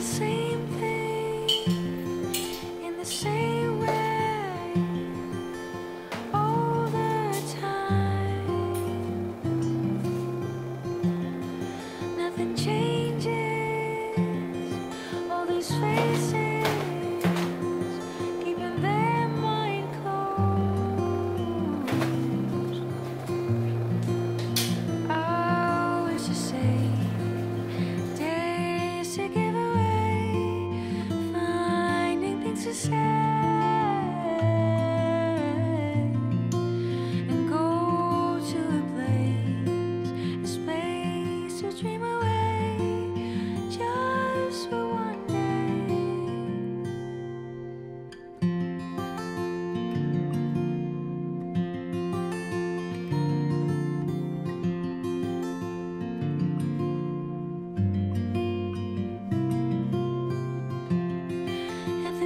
same thing.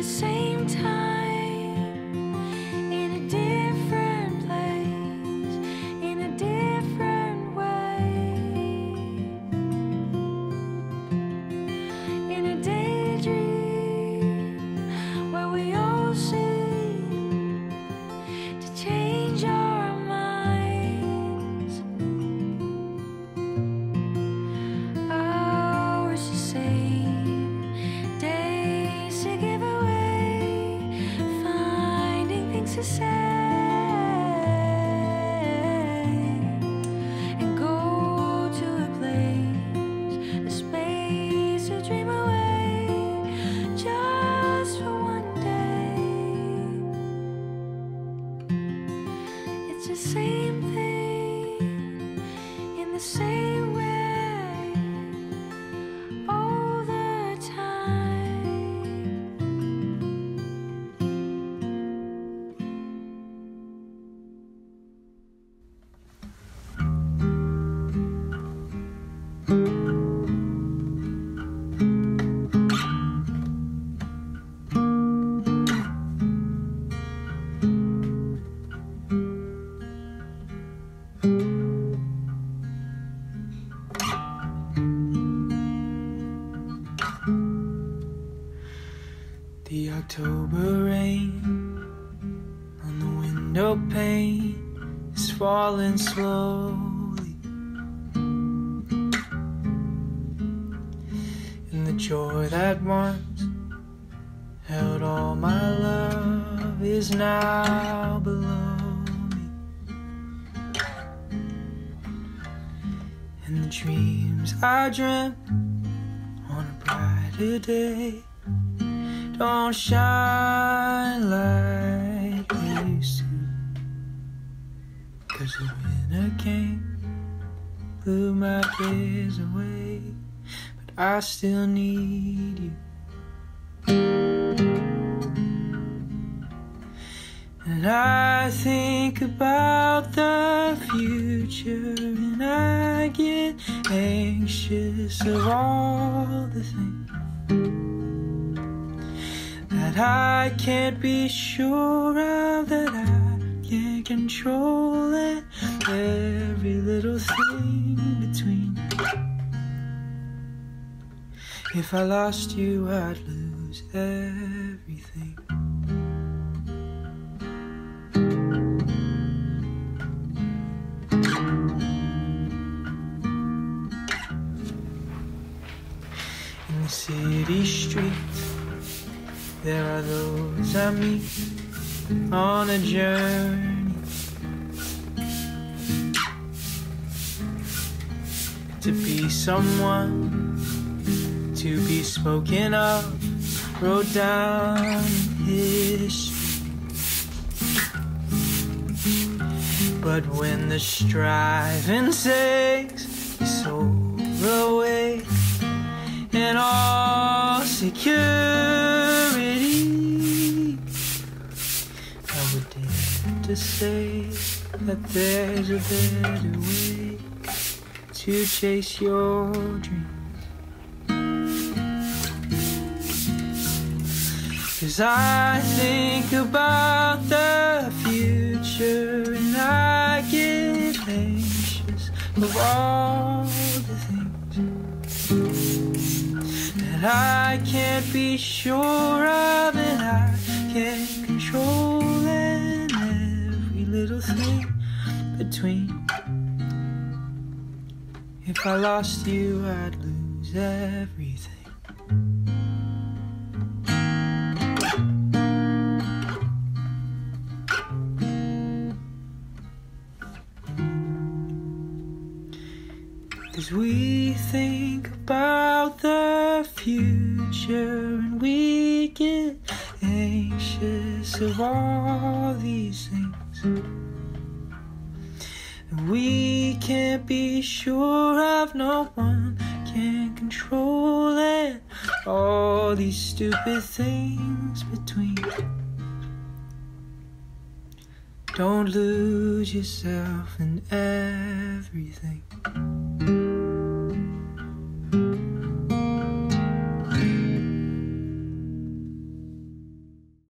Same time, the same rain on the window pane is falling slowly. And the joy that once held all my love is now below me. And the dreams I dreamt on a brighter day don't shine like used to. Cause the winter came, blew my days away, but I still need you. And I think about the future and I get anxious of all the things that I can't be sure of, that I can't control it. Every little thing between. If I lost you, I'd lose everything. Meet on a journey to be someone, to be spoken of, wrote down history. But when the striving takes your soul away and all security, to say that there's a better way to chase your dreams. Cause I think about the future and I get anxious of all the things that I can't be sure of and I can't control little thing between. If I lost you, I'd lose everything. Cause we think about the future and we get anxious of all these things. We can't be sure of no one can control it. All these stupid things between. Don't lose yourself in everything.